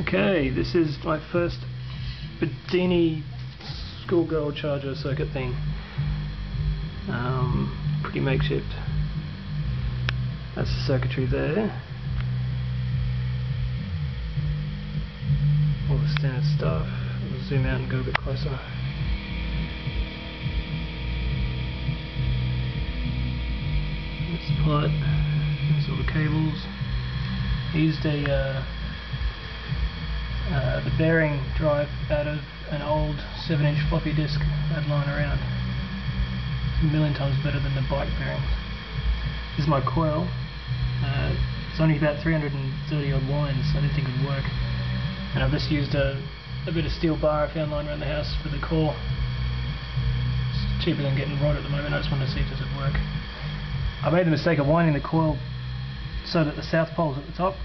Okay, this is my first Bedini schoolgirl charger circuit thing. Um, pretty makeshift. That's the circuitry there. All the standard stuff. I'll zoom out and go a bit closer. This pot. There's all the cables. I used a uh, uh, the bearing drive out of an old 7 inch floppy disk I'd lying around. It's a million times better than the bike bearings. This is my coil. Uh, it's only about 330 odd winds, so I didn't think it would work. And I've just used a, a bit of steel bar I found lying around the house for the core. It's cheaper than getting rod at the moment, I just wanted to see does it work. I made the mistake of winding the coil so that the south pole's at the top.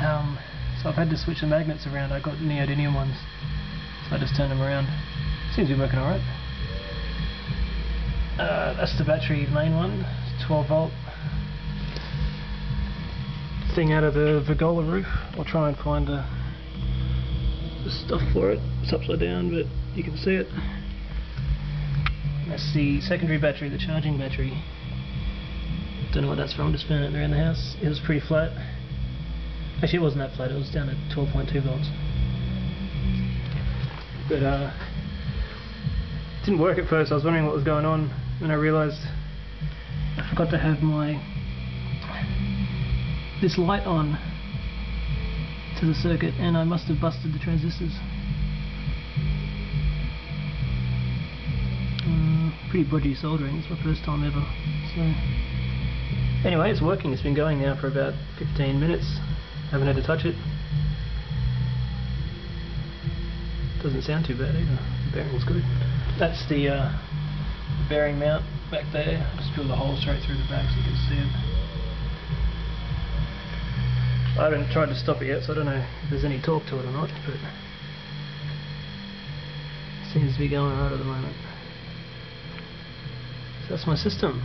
Um, I've had to switch the magnets around. I got neodymium ones, so I just turned them around. Seems to be working alright. Uh, that's the battery main one, 12 volt. Thing out of the Vergola roof. I'll try and find the stuff for it. It's upside down, but you can see it. That's the secondary battery, the charging battery. Don't know what that's from, just found it around the house. It was pretty flat. Actually, it wasn't that flat, it was down at 12.2 volts. But, uh, it didn't work at first. I was wondering what was going on, and I realised I forgot to have my this light on to the circuit, and I must have busted the transistors. Uh, pretty bodgy soldering, it's my first time ever. So, anyway, it's working. It's been going now for about 15 minutes. Haven't had to touch it. Doesn't sound too bad either. The bearing's good. That's the uh, bearing mount back there. Just drill the hole straight through the back so you can see it. I haven't tried to stop it yet, so I don't know if there's any torque to it or not, but it seems to be going right at the moment. So that's my system.